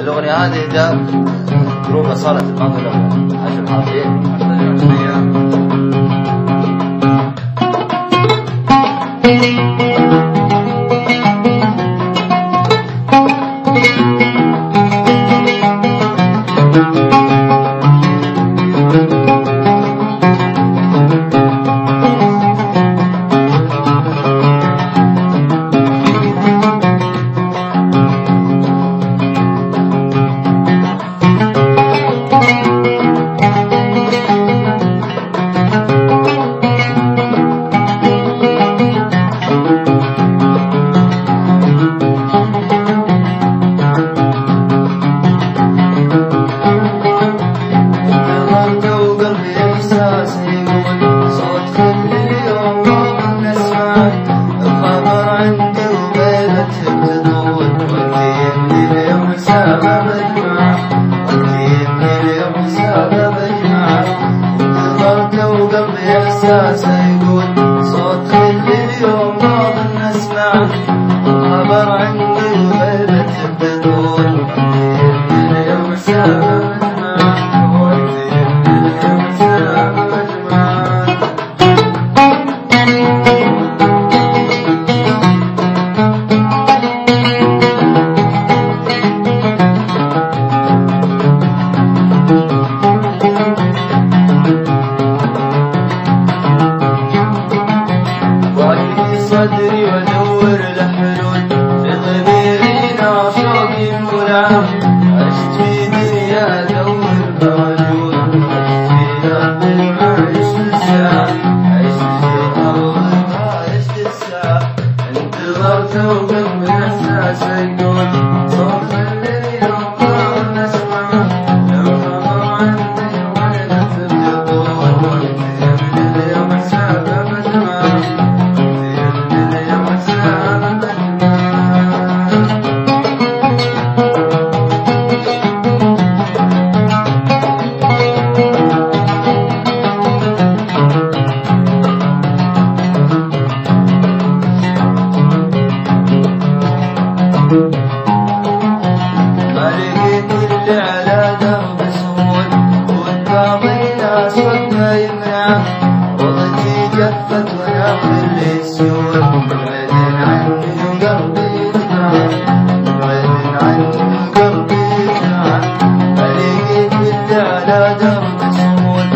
الأغنية هذه جاء جروب أصالة المغرب عشر حاطين السياسة يقول صوت كل يوم ما ظن اسمع خبر عندي Something inside ain't good. Something لها صدى يمنع وضتي جفت ونغفر لي السيول بعيد عني وقلبي تجرح بعيد عني وقلبي على درب الصمود